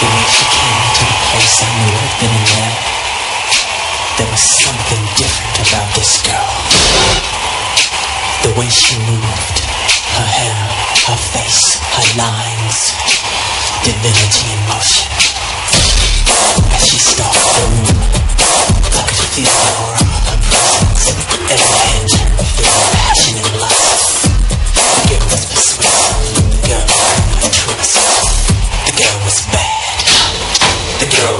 It makes you to the place I knew I'd been in there. There was something different about this girl. The way she moved, her hair, her face, her lines, divinity in motion. As she stopped.